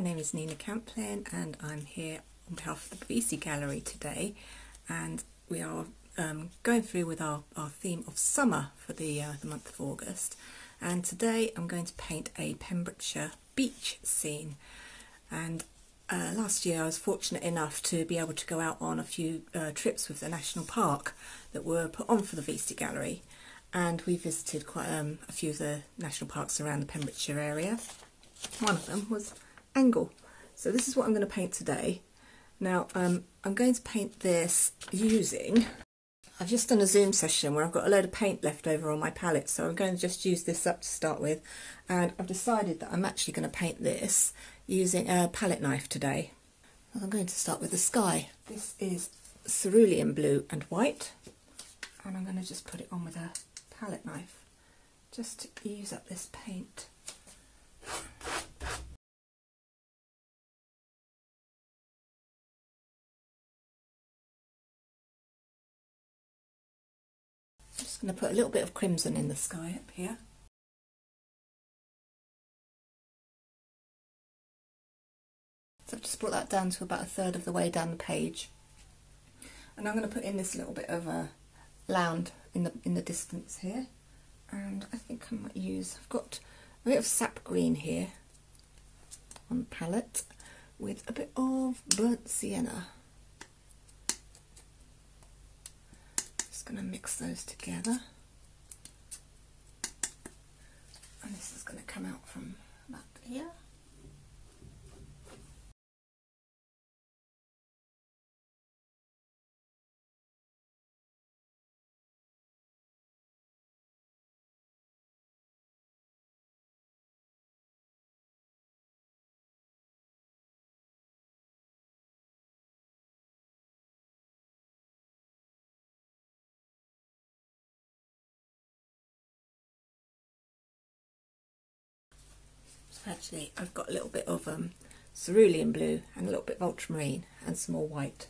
my name is Nina Camplin and I'm here on behalf of the VC Gallery today. And we are um, going through with our, our theme of summer for the, uh, the month of August. And today I'm going to paint a Pembrokeshire beach scene. And uh, last year I was fortunate enough to be able to go out on a few uh, trips with the National Park that were put on for the VC Gallery. And we visited quite um, a few of the national parks around the Pembrokeshire area. One of them was Angle. So this is what I'm going to paint today. Now um, I'm going to paint this using, I've just done a zoom session where I've got a load of paint left over on my palette so I'm going to just use this up to start with and I've decided that I'm actually going to paint this using a palette knife today. I'm going to start with the sky. This is cerulean blue and white and I'm going to just put it on with a palette knife just to use up this paint. Just going to put a little bit of crimson in the sky up here. So I've just brought that down to about a third of the way down the page. And I'm going to put in this little bit of a lound in the in the distance here and I think I might use I've got a bit of sap green here on the palette with a bit of burnt sienna going to mix those together. And this is going to come out from about here actually I've got a little bit of um, cerulean blue and a little bit of ultramarine and some more white.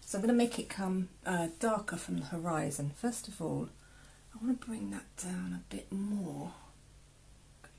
So I'm going to make it come uh, darker from the horizon. First of all, I want to bring that down a bit more.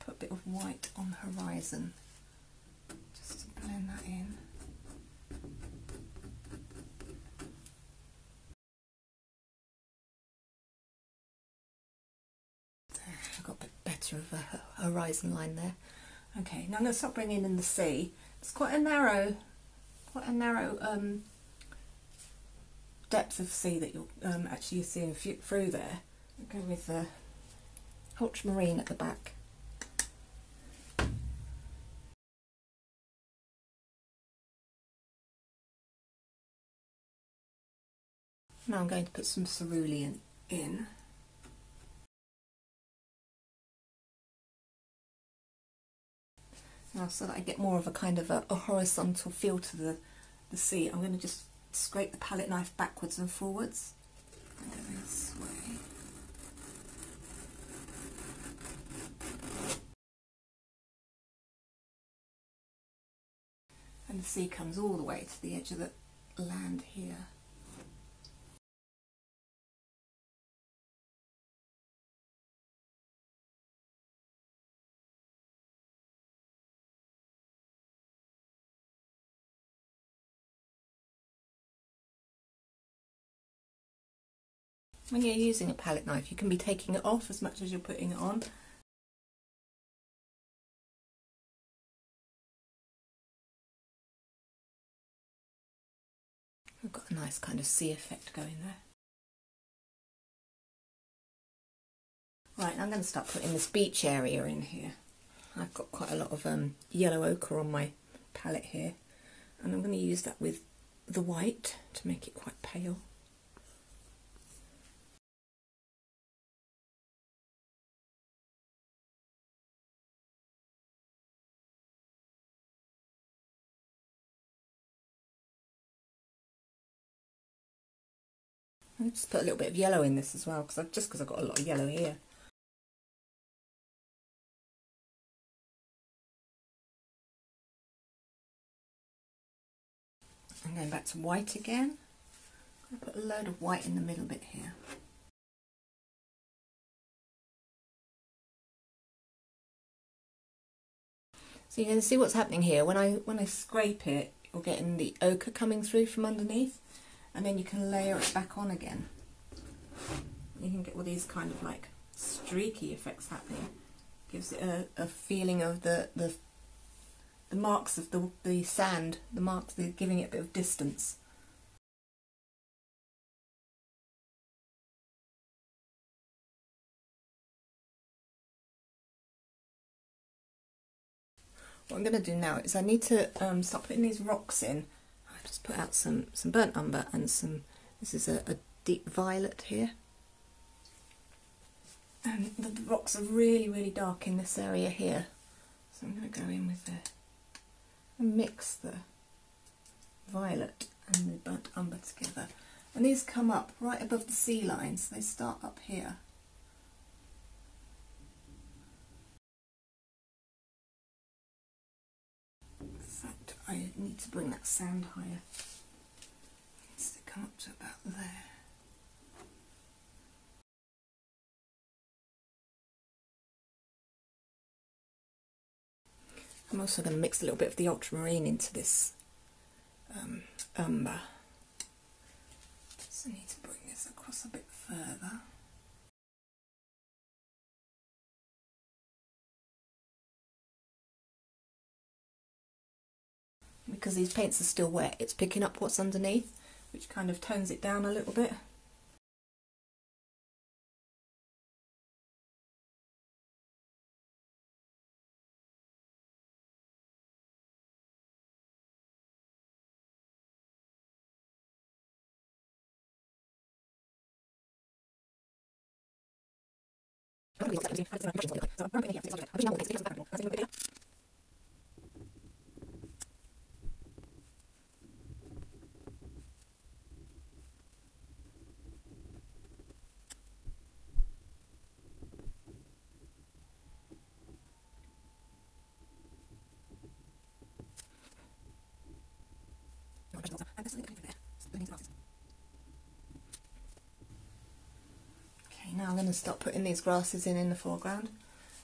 Put a bit of white on the horizon just to blend that in. I've got a bit better of a horizon line there. Okay, now I'm going to start bringing in the sea. It's quite a narrow, quite a narrow um, depth of sea that you're um, actually seeing through there. I'll go with the ultramarine at the back. Now I'm going to put some cerulean in. Now so that I get more of a kind of a, a horizontal feel to the, the sea, I'm going to just scrape the palette knife backwards and forwards. this way. And the sea comes all the way to the edge of the land here. When you're using a palette knife, you can be taking it off as much as you're putting it on. I've got a nice kind of sea effect going there. Right, I'm going to start putting this beach area in here. I've got quite a lot of um, yellow ochre on my palette here and I'm going to use that with the white to make it quite pale. I'll just put a little bit of yellow in this as well, because just because I've got a lot of yellow here. I'm going back to white again. i put a load of white in the middle bit here. So So you can see what's happening here. When I when I scrape it, you're getting the ochre coming through from underneath, and then you can layer it back on again. You can get all these kind of like streaky effects happening. Gives it a, a feeling of the, the the marks of the the sand, the marks, they're giving it a bit of distance. What I'm going to do now is I need to um, putting these rocks in. Just put out some, some burnt umber and some, this is a, a deep violet here. And the, the, rocks are really, really dark in this area here. So I'm going to go in with the, and mix the violet and the burnt umber together. And these come up right above the sea line, so they start up here. I need to bring that sand higher. It needs to come up to about there. I'm also going to mix a little bit of the ultramarine into this um, umber. So I need to bring this across a bit further. Because these paints are still wet, it's picking up what's underneath, which kind of tones it down a little bit. Okay, now I'm going to start putting these grasses in in the foreground.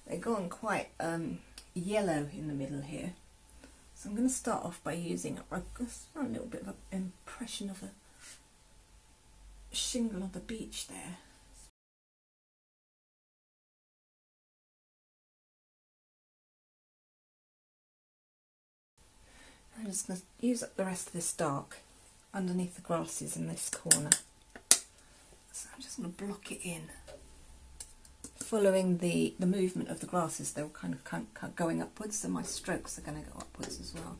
They're going quite um, yellow in the middle here. So I'm going to start off by using a, a little bit of an impression of a shingle on the beach there. I'm just going to use up the rest of this dark underneath the grasses in this corner. I'm just going to block it in. Following the, the movement of the grasses, they're kind of going upwards, so my strokes are going to go upwards as well.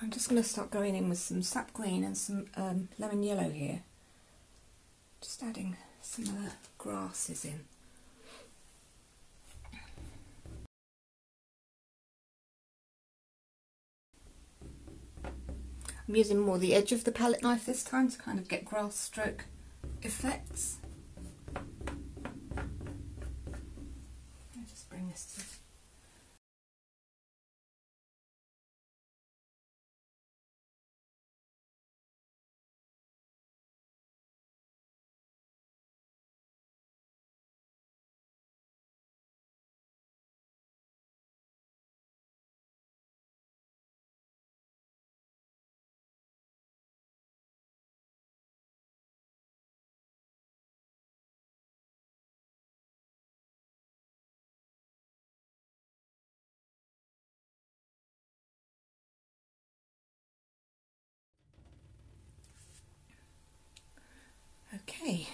I'm just going to start going in with some sap green and some um, lemon yellow here. Just adding some of the grasses in. I'm using more the edge of the palette knife this time to kind of get grass stroke effects. I'll just bring this to Okay,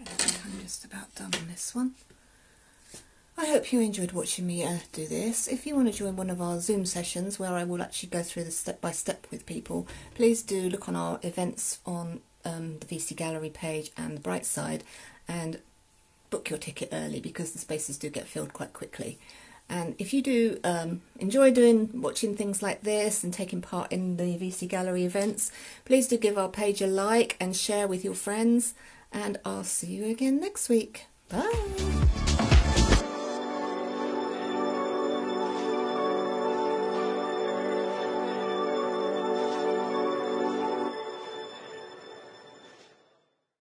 I think I'm just about done on this one. I hope you enjoyed watching me uh, do this. If you want to join one of our Zoom sessions where I will actually go through this step by step with people, please do look on our events on um, the VC Gallery page and the Brightside and book your ticket early because the spaces do get filled quite quickly. And if you do um, enjoy doing watching things like this and taking part in the VC Gallery events, please do give our page a like and share with your friends. And I'll see you again next week. Bye.